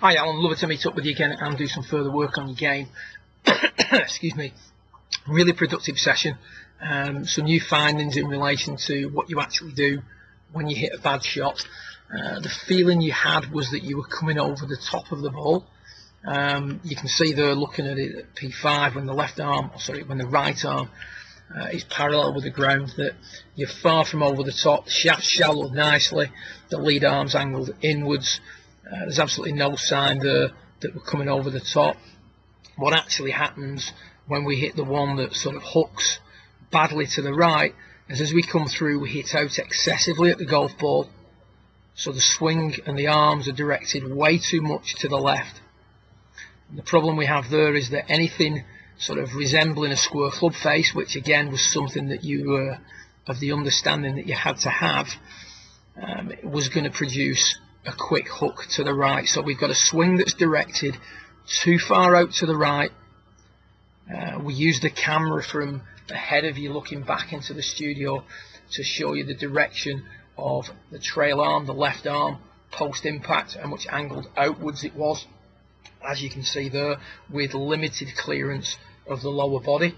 Hi Alan, love to meet up with you again and do some further work on your game. Excuse me. Really productive session. Um, some new findings in relation to what you actually do when you hit a bad shot. Uh, the feeling you had was that you were coming over the top of the ball. Um, you can see there looking at it at P5 when the left arm, or sorry, when the right arm uh, is parallel with the ground that you're far from over the top, the shaft shallowed nicely, the lead arm's angled inwards, uh, there's absolutely no sign there that we're coming over the top. What actually happens when we hit the one that sort of hooks badly to the right is as we come through we hit out excessively at the golf ball. So the swing and the arms are directed way too much to the left. And the problem we have there is that anything sort of resembling a square club face, which again was something that you were of the understanding that you had to have, um, was going to produce a quick hook to the right. So we've got a swing that's directed too far out to the right. Uh, we use the camera from ahead of you looking back into the studio to show you the direction of the trail arm, the left arm, post impact and which angled outwards it was as you can see there with limited clearance of the lower body.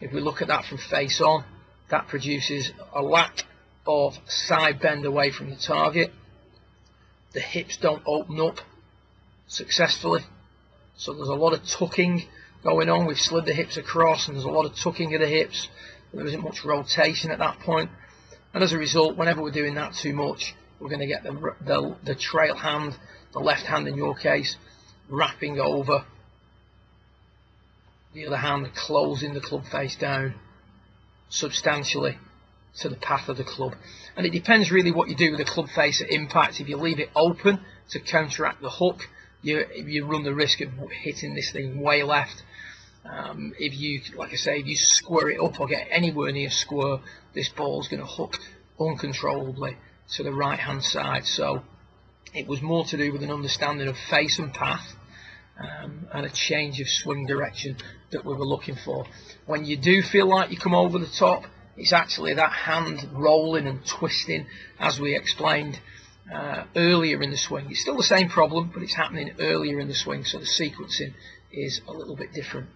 If we look at that from face on that produces a lack of side bend away from the target the hips don't open up successfully. So there's a lot of tucking going on. We've slid the hips across and there's a lot of tucking of the hips. There isn't much rotation at that point. And as a result, whenever we're doing that too much, we're going to get the, the, the trail hand, the left hand in your case, wrapping over the other hand, closing the club face down substantially to the path of the club. And it depends really what you do with the club face at impact. If you leave it open to counteract the hook, you, you run the risk of hitting this thing way left. Um, if you, like I say, if you square it up or get anywhere near square, this ball's going to hook uncontrollably to the right hand side. So it was more to do with an understanding of face and path um, and a change of swing direction that we were looking for. When you do feel like you come over the top, it's actually that hand rolling and twisting as we explained uh, earlier in the swing. It's still the same problem, but it's happening earlier in the swing, so the sequencing is a little bit different.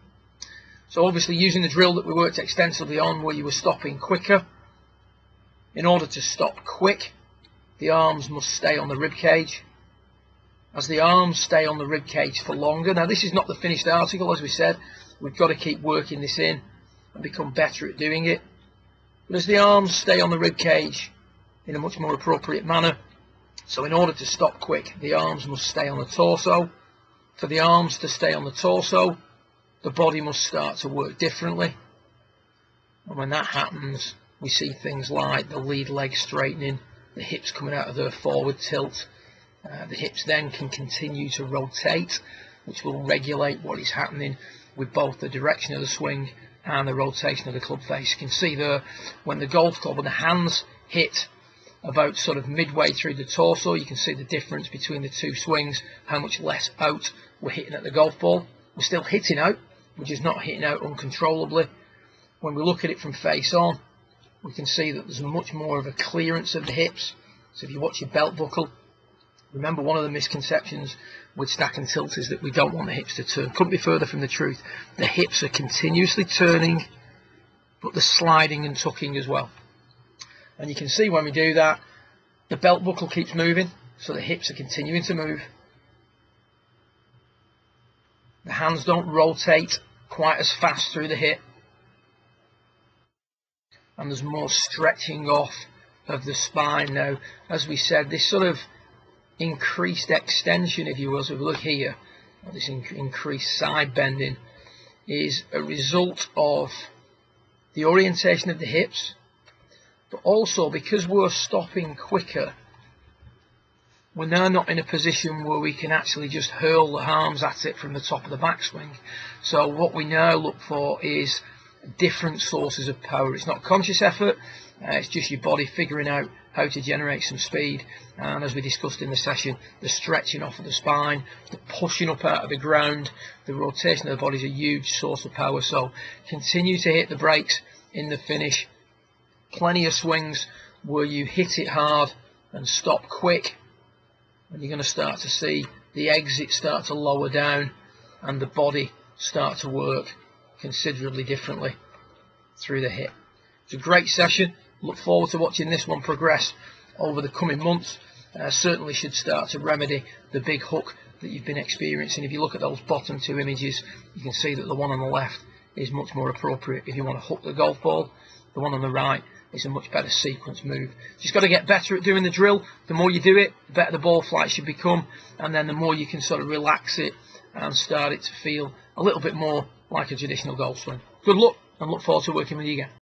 So obviously using the drill that we worked extensively on where you were stopping quicker, in order to stop quick, the arms must stay on the rib cage. As the arms stay on the rib cage for longer, now this is not the finished article as we said, we've got to keep working this in and become better at doing it. But as the arms stay on the rib cage in a much more appropriate manner, so in order to stop quick, the arms must stay on the torso. For the arms to stay on the torso, the body must start to work differently. And when that happens, we see things like the lead leg straightening, the hips coming out of their forward tilt. Uh, the hips then can continue to rotate, which will regulate what is happening with both the direction of the swing and the rotation of the club face. You can see there when the golf club and the hands hit about sort of midway through the torso, you can see the difference between the two swings, how much less out we're hitting at the golf ball. We're still hitting out, we're just not hitting out uncontrollably. When we look at it from face on, we can see that there's much more of a clearance of the hips. So if you watch your belt buckle, remember one of the misconceptions with stack and tilt is that we don't want the hips to turn. Couldn't be further from the truth. The hips are continuously turning, but they're sliding and tucking as well. And you can see when we do that, the belt buckle keeps moving, so the hips are continuing to move. The hands don't rotate quite as fast through the hip. And there's more stretching off of the spine now. As we said, this sort of increased extension, if you will, so if look here, this increased side bending is a result of the orientation of the hips, but also because we're stopping quicker, we're now not in a position where we can actually just hurl the arms at it from the top of the backswing. So what we now look for is different sources of power. It's not conscious effort, uh, it's just your body figuring out how to generate some speed. And as we discussed in the session, the stretching off of the spine, the pushing up out of the ground, the rotation of the body is a huge source of power. So continue to hit the brakes in the finish. Plenty of swings where you hit it hard and stop quick. And you're going to start to see the exit start to lower down and the body start to work considerably differently through the hip. It's a great session. Look forward to watching this one progress over the coming months. Uh, certainly should start to remedy the big hook that you've been experiencing. If you look at those bottom two images, you can see that the one on the left is much more appropriate if you want to hook the golf ball. The one on the right is a much better sequence move. Just got to get better at doing the drill. The more you do it, the better the ball flight should become, and then the more you can sort of relax it and start it to feel a little bit more like a traditional golf swing. Good luck and look forward to working with you again.